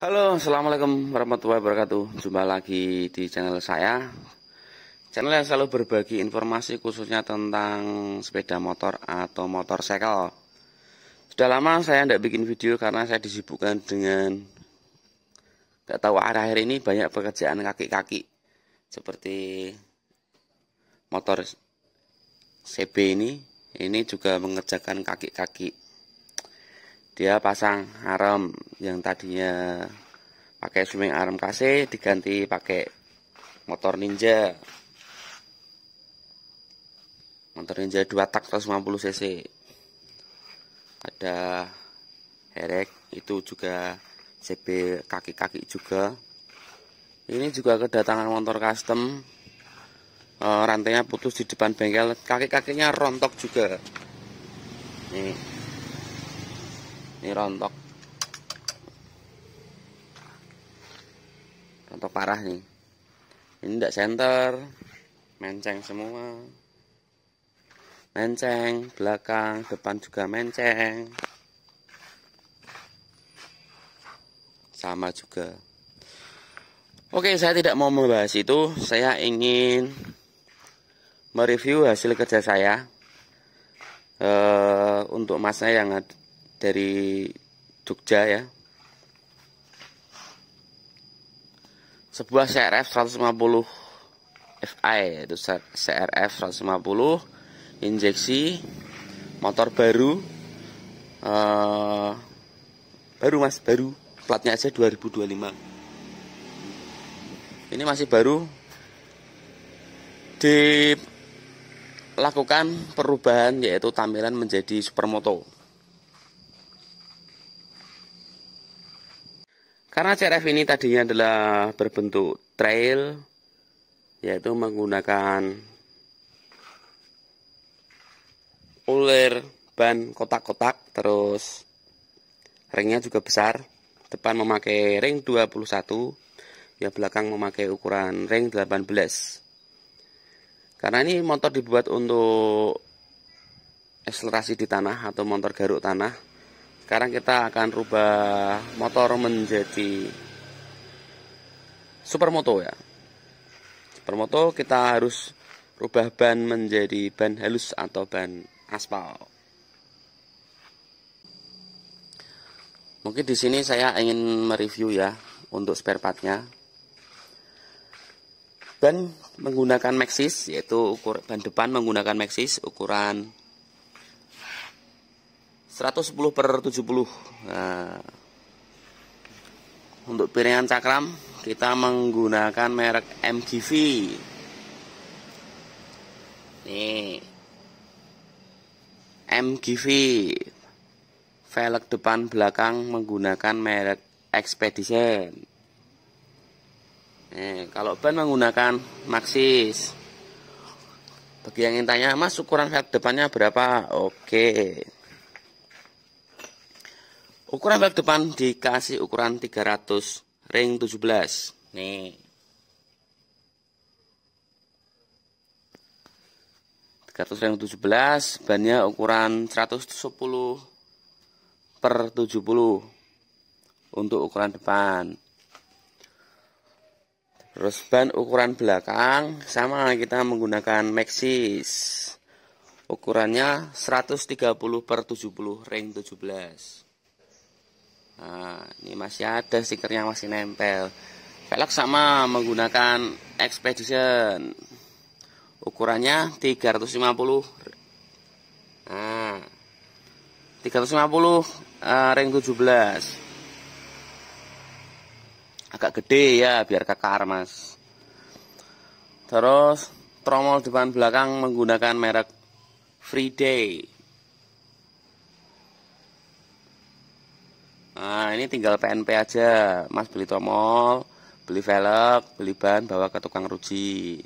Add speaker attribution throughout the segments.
Speaker 1: Halo, Assalamualaikum warahmatullahi wabarakatuh. Jumpa lagi di channel saya. Channel yang selalu berbagi informasi khususnya tentang sepeda motor atau motor cycle Sudah lama saya tidak bikin video karena saya disibukkan dengan Tidak tahu akhir-akhir ini banyak pekerjaan kaki-kaki. Seperti motor CB ini Ini juga mengerjakan kaki-kaki dia pasang arm yang tadinya pakai swimming arm KC diganti pakai motor ninja. Motor ninja 2 tak 150 cc. Ada herek itu juga CB kaki-kaki juga. Ini juga kedatangan motor custom. E, rantainya putus di depan bengkel. Kaki-kakinya rontok juga. Nih ini rontok. Rontok parah nih. Ini tidak center menceng semua. Menceng belakang depan juga menceng. Sama juga. Oke saya tidak mau membahas itu. Saya ingin mereview hasil kerja saya uh, untuk masnya yang dari Jogja ya. Sebuah CRF 150 FI itu CRF 150 injeksi motor baru. Uh, baru mas baru. Platnya aja 2025 ini masih baru. Dilakukan perubahan yaitu tampilan menjadi supermoto Karena CRF ini tadinya adalah berbentuk trail, yaitu menggunakan ulir ban kotak-kotak, terus ringnya juga besar. Depan memakai ring 21, yang belakang memakai ukuran ring 18. Karena ini motor dibuat untuk akselerasi di tanah atau motor garuk tanah, sekarang kita akan rubah motor menjadi supermoto ya. Supermoto kita harus rubah ban menjadi ban halus atau ban aspal. Mungkin di sini saya ingin mereview ya untuk spare partnya. Ban menggunakan Maxxis yaitu ukur ban depan menggunakan Maxxis ukuran 110 per 70 nah, untuk piringan cakram kita menggunakan merek MGV nih. MGV velg depan belakang menggunakan merek Expedition nih, kalau ban menggunakan Maxis. Bagi yang ingin tanya mas ukuran velg depannya berapa? Oke Ukuran velg depan dikasih ukuran 300 ring 17. Nih. 300 ring 17, bannya ukuran 110 per 70 untuk ukuran depan. Terus ban ukuran belakang sama kita menggunakan Maxis. Ukurannya 130 per 70 ring 17. Nah, ini masih ada stikernya masih nempel. Velg sama menggunakan Expedition. Ukurannya 350. Nah, 350 uh, ring 17. Agak gede ya biar kekar, Mas. Terus tromol depan belakang menggunakan merek Freeday. Nah ini tinggal PNP aja. Mas beli tromol Beli velg, beli ban, bawa ke tukang ruji.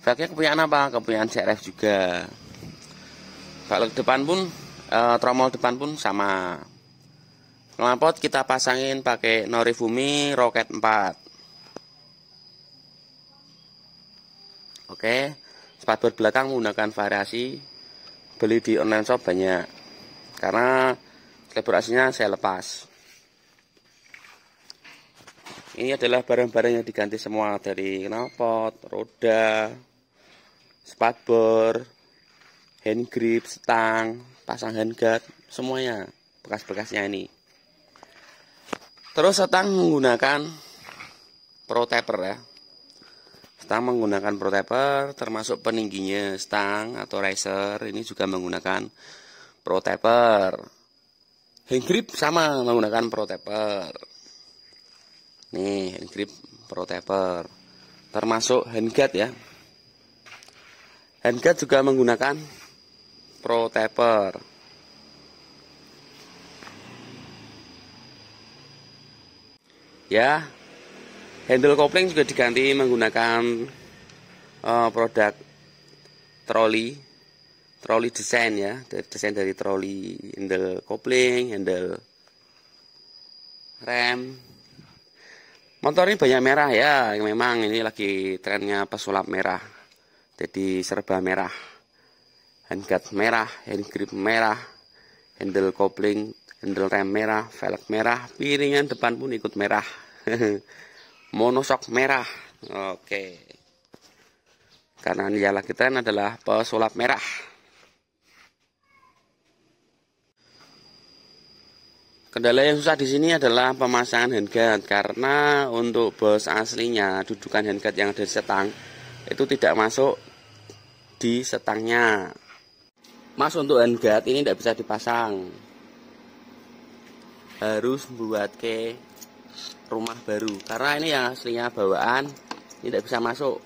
Speaker 1: Velgnya kepunyaan apa? Kepunyaan CRF juga. Velg depan pun e, Tromol depan pun sama. Lampot kita pasangin pakai Norifumi Rocket 4 Oke Spatbor belakang menggunakan variasi. Beli di online shop banyak. Karena Kalibrasinya saya lepas. ini adalah barang-barang yang diganti semua dari knalpot, roda, spatbor, hand grip, stang, pasang handguard, semuanya bekas-bekasnya ini. Terus stang menggunakan pro taper ya. Stang menggunakan pro taper termasuk peningginya stang atau riser ini juga menggunakan pro taper. Hand grip sama menggunakan pro taper. Nih, hand grip pro taper. Termasuk handguard ya. Handguard juga menggunakan pro taper. Ya, handle kopling juga diganti menggunakan uh, produk troli troli desain ya. Desain dari troli handle kopling handle rem. Motor ini banyak merah ya. Memang ini lagi trennya pesulap merah. Jadi serba merah. Handguard merah hand grip merah handle kopling handle rem merah velg merah piringan depan pun ikut merah. Monosok merah. Oke. Karena yang lagi tren adalah pesulap merah Kendala yang susah di sini adalah pemasangan handguard karena untuk bos aslinya dudukan handguard yang ada di setang itu tidak masuk di setangnya. Mas untuk handguard ini tidak bisa dipasang. Harus buat ke rumah baru karena ini yang aslinya bawaan ini tidak bisa masuk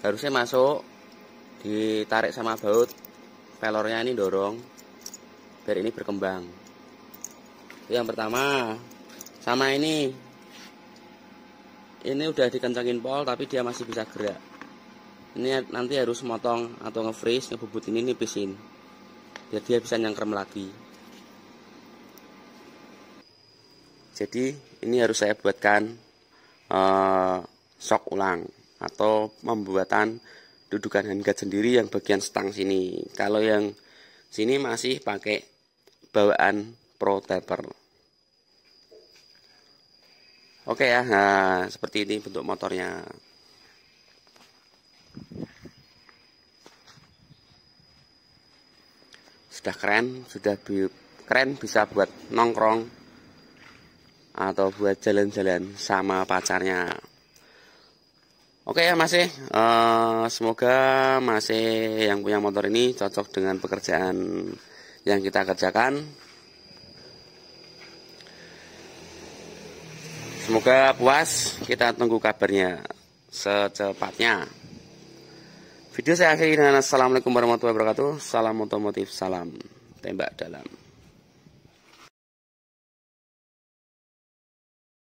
Speaker 1: harusnya masuk ditarik sama baut pelornya ini dorong biar ini berkembang. Itu yang pertama. Sama ini. Ini udah dikencangin pol tapi dia masih bisa gerak. Ini nanti harus motong atau nge-freeze ngebubut ini nipisin. Biar dia bisa nyangkrem lagi. Jadi ini harus saya buatkan uh, sok ulang atau pembuatan dudukan handguard sendiri yang bagian stang sini. Kalau yang sini masih pakai bawaan pro taper oke ya nah seperti ini bentuk motornya sudah keren sudah keren bisa buat nongkrong atau buat jalan-jalan sama pacarnya. Oke ya masih uh, semoga masih yang punya motor ini cocok dengan pekerjaan yang kita kerjakan. Semoga puas, kita tunggu kabarnya secepatnya. Video saya akhiri dengan Assalamualaikum warahmatullahi wabarakatuh. Salam otomotif, salam tembak dalam.